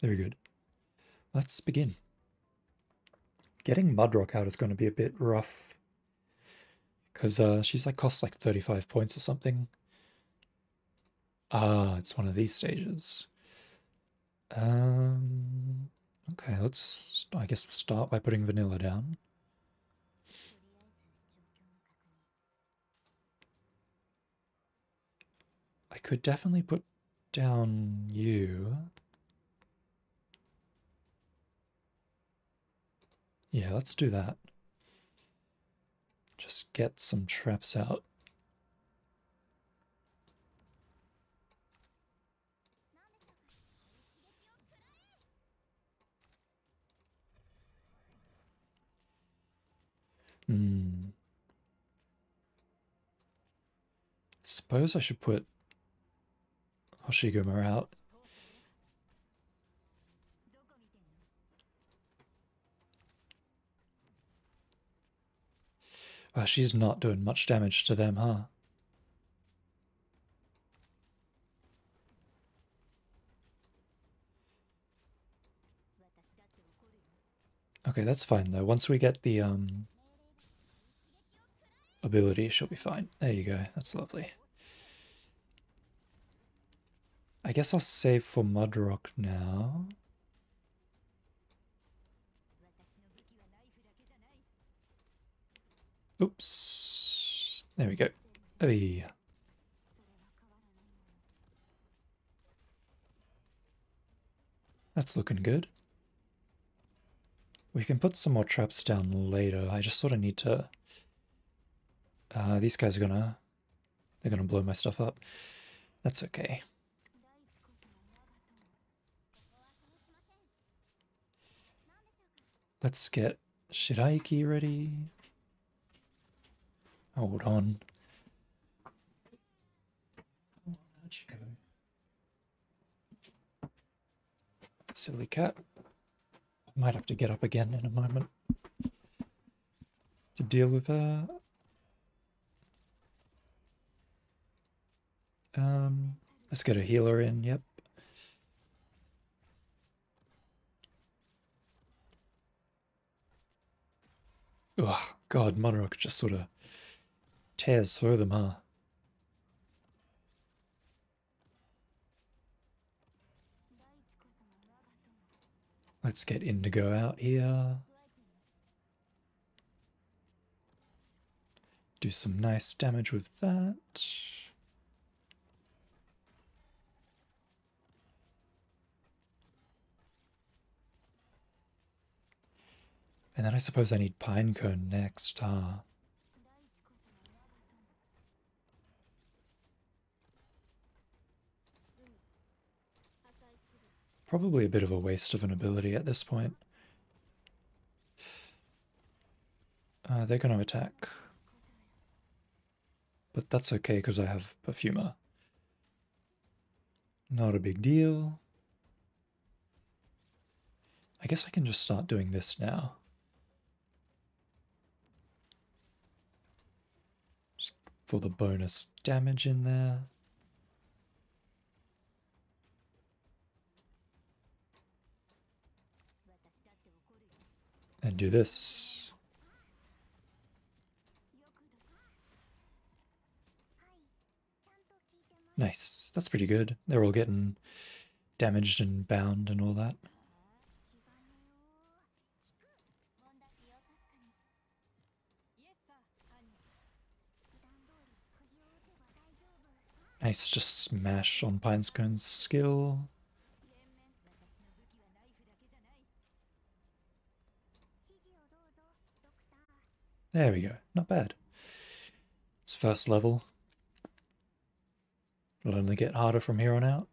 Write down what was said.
Very good. Let's begin. Getting Mudrock out is going to be a bit rough. Because uh, she's like costs like 35 points or something. Ah, it's one of these stages. Um, okay, let's, I guess we'll start by putting vanilla down. I could definitely put down you. Yeah, let's do that. Just get some traps out. Hmm. Suppose I should put Hoshiguma out. Well, she's not doing much damage to them, huh? Okay, that's fine though. Once we get the um ability, she'll be fine. There you go. That's lovely. I guess I'll save for Mudrock now. Oops. There we go. Hey. That's looking good. We can put some more traps down later. I just sort of need to... Uh, these guys are gonna... They're gonna blow my stuff up. That's okay. Let's get Shirayuki ready. Hold on. Silly cat. I might have to get up again in a moment to deal with her. Um, let's get a healer in, yep. Oh, God, Monarch just sort of tears through them, huh? Let's get Indigo out here. Do some nice damage with that. And then I suppose I need Pinecone next, huh? Probably a bit of a waste of an ability at this point. Uh, they're going to attack. But that's okay because I have Perfumer. Not a big deal. I guess I can just start doing this now. Just for the bonus damage in there. And do this. Nice. That's pretty good. They're all getting damaged and bound and all that. Nice, just smash on Pinecone's skill. There we go. Not bad. It's first level. It'll only get harder from here on out.